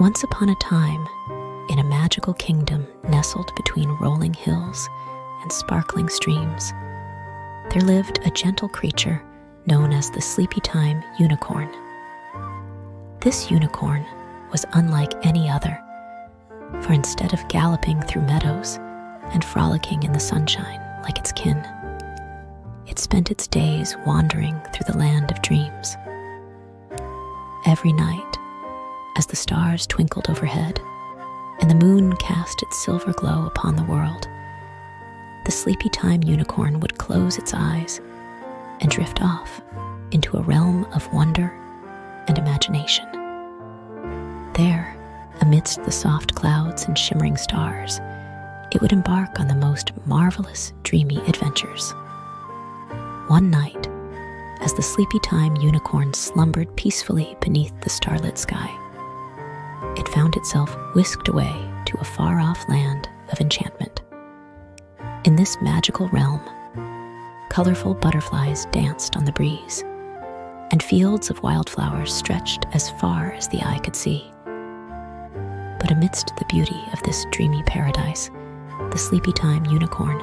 Once upon a time, in a magical kingdom nestled between rolling hills and sparkling streams, there lived a gentle creature known as the Sleepy Time Unicorn. This unicorn was unlike any other, for instead of galloping through meadows and frolicking in the sunshine like its kin, it spent its days wandering through the land of dreams. Every night, as the stars twinkled overhead and the moon cast its silver glow upon the world, the sleepy time unicorn would close its eyes and drift off into a realm of wonder and imagination. There, amidst the soft clouds and shimmering stars, it would embark on the most marvelous, dreamy adventures. One night, as the sleepy time unicorn slumbered peacefully beneath the starlit sky, it found itself whisked away to a far off land of enchantment. In this magical realm, colorful butterflies danced on the breeze, and fields of wildflowers stretched as far as the eye could see. But amidst the beauty of this dreamy paradise, the sleepy time unicorn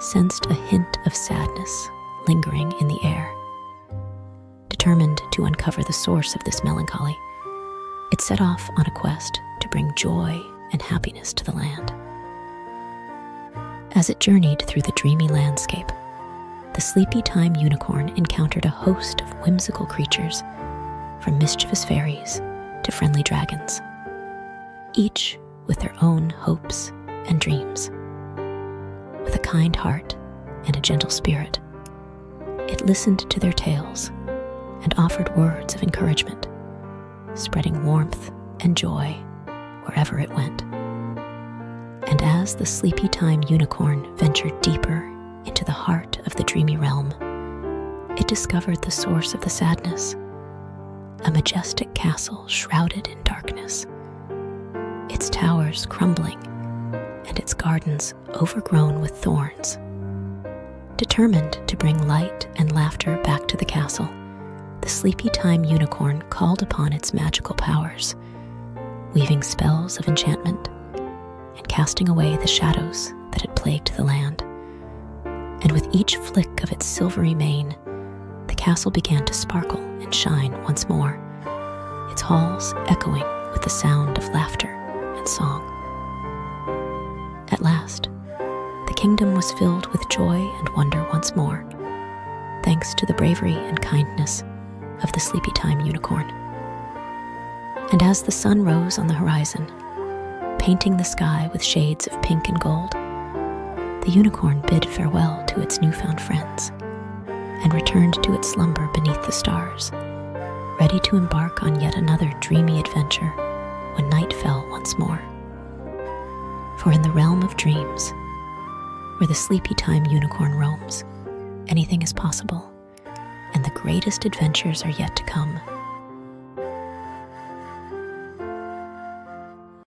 sensed a hint of sadness lingering in the air. Determined to uncover the source of this melancholy, it set off on a quest to bring joy and happiness to the land. As it journeyed through the dreamy landscape, the sleepy time unicorn encountered a host of whimsical creatures, from mischievous fairies to friendly dragons, each with their own hopes and dreams. With a kind heart and a gentle spirit, it listened to their tales and offered words of encouragement, spreading warmth and joy wherever it went. And as the sleepy time unicorn ventured deeper into the heart of the dreamy realm, it discovered the source of the sadness a majestic castle shrouded in darkness, its towers crumbling and its gardens overgrown with thorns. Determined to bring light and laughter back to the castle, the sleepy time unicorn called upon its magical powers, weaving spells of enchantment and casting away the shadows that had plagued the land. And with each flick of its silvery mane, the castle began to sparkle and shine once more, its halls echoing with the sound of laughter and song. At last, the kingdom was filled with joy and wonder once more, thanks to the bravery and kindness of the sleepy time unicorn. And as the sun rose on the horizon, painting the sky with shades of pink and gold, the unicorn bid farewell to its newfound friends and returned to its slumber beneath the stars, ready to embark on yet another dreamy adventure when night fell once more. For in the realm of dreams, where the sleepy time unicorn roams, anything is possible, greatest adventures are yet to come.